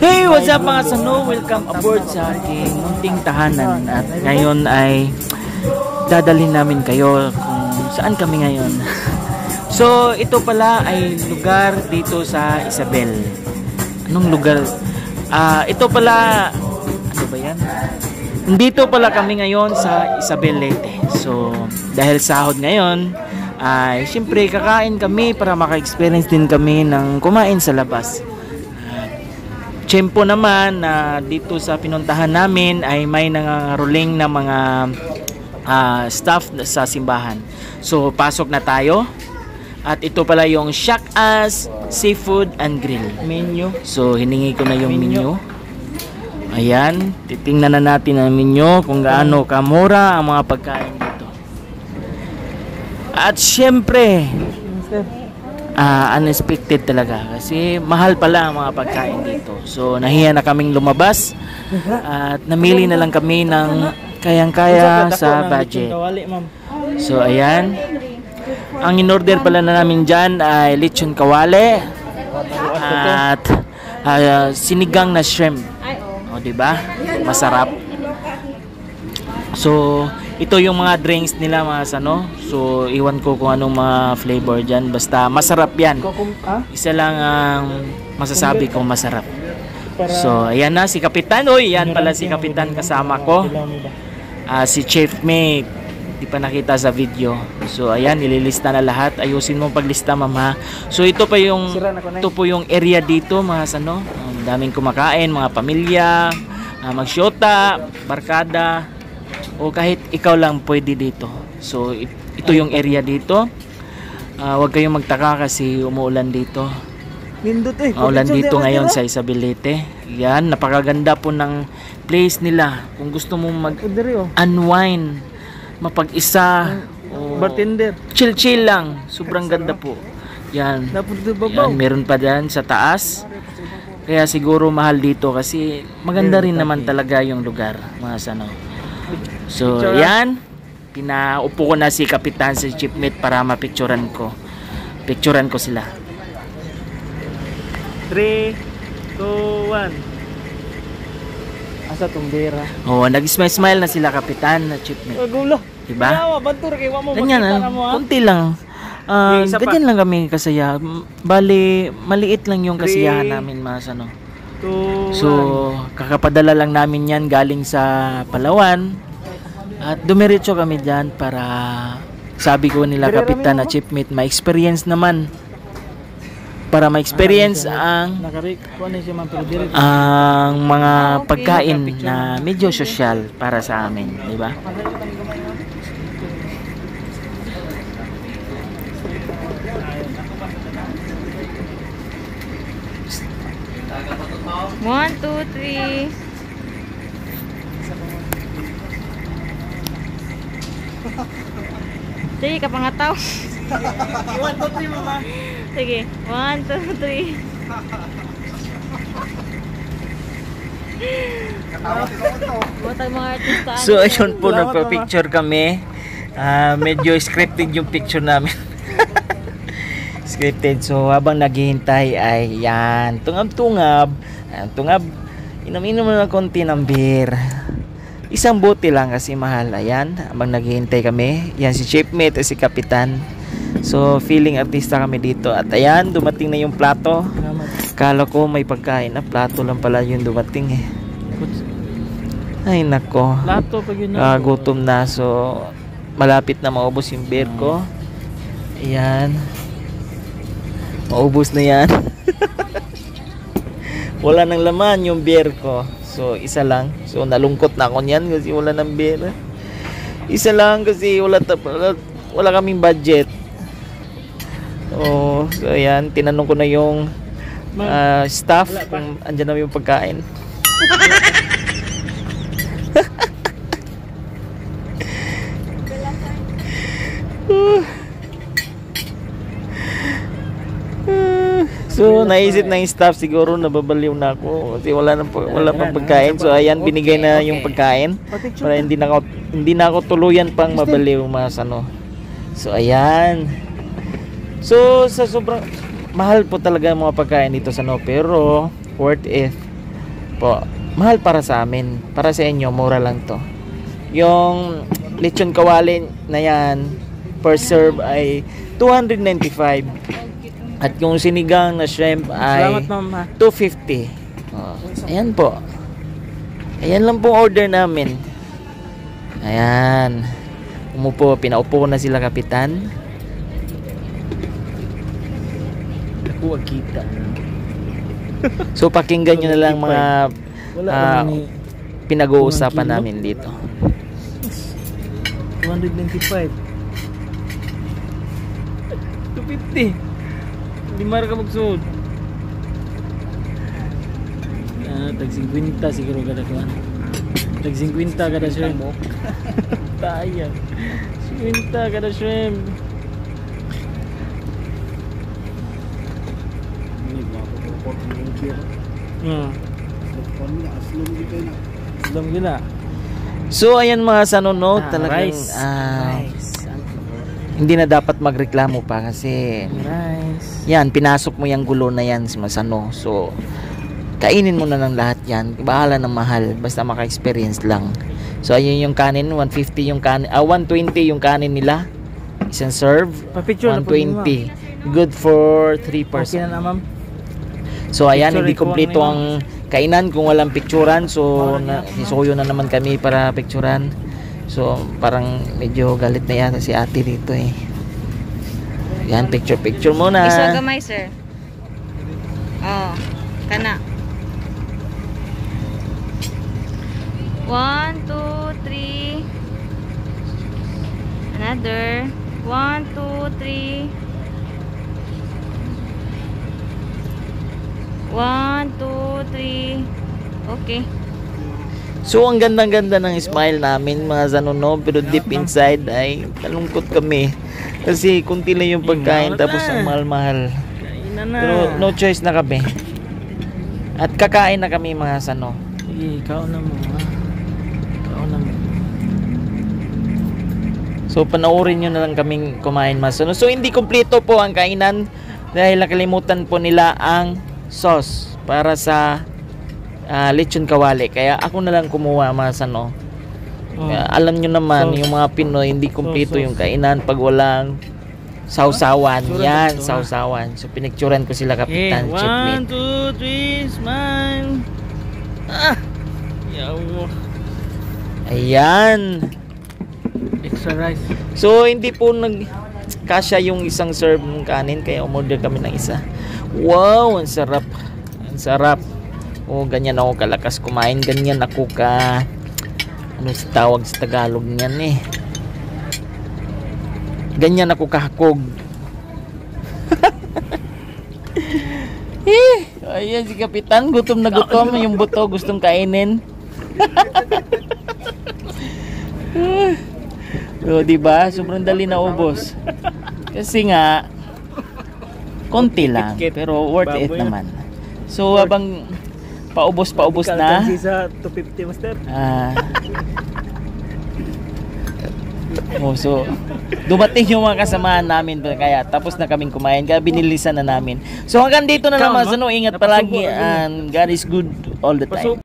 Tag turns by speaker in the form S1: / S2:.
S1: Hey, what's up mga sano? Welcome aboard sa aking munting tahanan at ngayon ay dadalhin namin kayo kung saan kami ngayon. So, ito pala ay lugar dito sa Isabel. Anong lugar? Ah, ito pala ano ba 'yan? Dito pala kami ngayon sa Isabel Leyte. So, dahil sahod ngayon, ay siyempre kakain kami para maka-experience din kami ng kumain sa labas. Tiyempo naman na dito sa pinuntahan namin ay may nangangaroling na mga ah, staff sa simbahan. So pasok na tayo. At ito pala yung Shack As Seafood and Grill.
S2: Menu.
S1: So hiningi ko na yung menu. Ayan, titingnan na natin ang menu kung gaano kamura ang mga pagkain dito. At syempre, ah, unexpected talaga kasi mahal pala ang mga pagkain dito. So nahiya na kaming lumabas at namili na lang kami ng kayang-kaya sa budget. So ayan. Ang in-order pala na namin dyan ay lechon kawale at ah, sinigang na shrimp. O, di ba? Masarap. So, ito yung mga drinks nila mga sano. So, iwan ko kung anong mga flavor dyan. Basta masarap yan.
S2: Ah?
S1: Isa lang ang masasabi kong masarap. So, ayan na si Kapitan. Uy, yan pala si Kapitan kasama ko. Ah, si Chief Mate di pa nakita sa video so ayan nililista na lahat ayusin mo paglista mama so ito pa yung ito po yung area dito mga sano ang daming kumakain mga pamilya ah, magsyota barkada o kahit ikaw lang pwede dito so it- ito yung area dito Ah, huwag kayong magtaka kasi umuulan dito
S2: Nindot eh.
S1: Maulan
S2: Picture
S1: dito ngayon sa Isabelete. Yan, napakaganda po ng place nila. Kung gusto mong
S2: Oh, diri, oh.
S1: mag-unwind, mapag-isa, o
S2: Bartender.
S1: chill-chill lang. Sobrang ganda po. Yan. Yan, meron pa dyan sa taas. Kaya siguro mahal dito kasi maganda rin naman talaga yung lugar, mga sano. So,
S2: Picture,
S1: yan. Pinaupo ko na si Kapitan si Chipmate para mapicturan ko. Picturan ko sila.
S2: 3, 2, 1. Asa tong bera?
S1: Oh, nag-smile-smile na sila Kapitan na Chipmate.
S2: Oh, gulo.
S1: Diba?
S2: Yawa, bantur kay mo
S1: Ganyan lang,
S2: na mo
S1: lang. Ah,
S2: May isa pa.
S1: ganyan lang kami kasaya. Bali, maliit lang yung
S2: Three.
S1: kasiyahan namin mga ano.
S2: 2,
S1: So, kakapadala lang namin yan galing sa Palawan. At dumiretso kami dyan para sabi ko nila kapitan na chipmate, ma-experience naman. Para ma-experience ang
S2: man pero dire.
S1: ang mga pagkain na medyo social para sa amin, di ba?
S3: One, two, three. Sige, kapangataw.
S2: 1, 2, 3, mama.
S3: Sige, one, two, three. Butang mga artista.
S1: So ayun po nagpa-picture kami. Ah, medyo scripted yung picture namin. scripted. So habang naghihintay ay yan, tungab-tungab. Tungab. Inom-inom na ng konti ng beer. Isang bote lang kasi mahal. Ayan, habang naghihintay kami. Yan si Chipmate at si Kapitan. So feeling artista kami dito. At ayan, dumating na yung plato. Kala ko may pagkain na plato lang pala yung dumating eh. Ay nako.
S2: Lato pag yun.
S1: Ah, gutom na so malapit na maubos yung beer ko. Ayan. Maubos na yan. wala nang laman yung beer ko. So isa lang. So nalungkot na ako niyan kasi wala nang beer. Isa lang kasi wala, wala, wala kaming budget. Oh, so ayan, tinanong ko na yung ah, staff kung andyan na yung pagkain. So, naisip na yung staff siguro nababaliw na ako kasi wala na wala pang pagkain. So, ayan binigay na yung pagkain para hindi na ako hindi na ako tuluyan pang mabaliw mas ano. So, ayan. So, sa sobrang mahal po talaga ang mga pagkain dito sa no pero worth it. po. Mahal para sa amin. Para sa inyo, mura lang to. Yung lechon kawali na yan, per serve ay 295. At yung sinigang na shrimp
S2: Salamat
S1: ay
S2: ha.
S1: 250. Oh, ayan po. Ayan lang po order namin. Ayan. Umupo, pinaupo na sila kapitan.
S2: Ako kita.
S1: So pakinggan nyo na lang mga Ah,
S2: ni
S1: pinag-uusapan namin dito.
S2: 295. 250. Lima ra ka magsuod. Ah, tag 50 siguro kada kuan. Tag 50 kada shrimp. Taya. 50 kada shrimp. Hmm. Gila.
S1: So ayan mga sanono,
S2: Ah,
S1: talagang
S2: rice.
S1: ah,
S2: rice.
S1: Hindi na dapat magreklamo pa kasi
S2: Rice.
S1: yan, pinasok mo yung gulo na yan Masano. So kainin mo na ng lahat yan. Bahala ng mahal, basta maka-experience lang. So ayun yung kanin, 150 yung kanin, ah 120 yung kanin nila. Isang serve,
S2: Pa-picture na po yun, ma'am.
S1: 120. Good for 3
S2: Okay
S1: person.
S2: na na ma'am.
S1: So ayan, hindi
S2: ko
S1: kompleto
S2: ang
S1: ang kainan kung walang picturan. So na, isuyo na naman kami para picturan. So parang medyo galit na yata si ate dito eh. Yan, picture picture muna.
S3: Iswa gamay, sir. Oh, kana. One, two, three. Another. One, two, three. One, two, three. Okay.
S1: So ang gandang-ganda ng smile namin mga zanono pero deep inside ay kalungkot kami. Kasi kunti lang yung pagkain tapos ang mahal-mahal. Pero no choice na kami. At kakain na kami mga sano.
S2: Sige, ikaw na mo. Ikaw na mo.
S1: So panoorin nyo na lang kaming kumain mas ano. So hindi kompleto po ang kainan dahil nakalimutan po nila ang sauce para sa ah, lechon kawali. Kaya ako na lang kumuha mas ano.
S2: Oh.
S1: Kaya alam nyo naman
S2: Sauce.
S1: yung mga Pinoy hindi kompleto
S2: Sauce,
S1: yung kainan pag walang sausawan.
S2: Picturean
S1: Yan,
S2: ha?
S1: sausawan. So pinicturan ko sila
S2: Okay,
S1: kapitan.
S2: one,
S1: Chipmate.
S2: two, three, smile. Ah!
S1: Ayan.
S2: Extra rice.
S1: So hindi po nag kasya yung isang serve ng kanin kaya umorder kami ng isa. Wow, ang sarap. Ang sarap. Oh, ganyan ako kalakas kumain, ganyan ako ka ano sa tawag sa Tagalog niyan eh. Ganyan ako kahakog. eh, ayan si Kapitan, gutom na gutom, yung buto gustong kainin. So, di ba? Sobrang dali na ubos. Kasi nga konti lang, pero worth it naman. So, habang paubos paubos na,
S2: sa 250, master.
S1: ah Oh, so dumating yung mga kasamahan namin kaya tapos na kaming kumain kaya binilisan na namin. So hanggang dito na naman so no, ingat palagi and God is good all the time.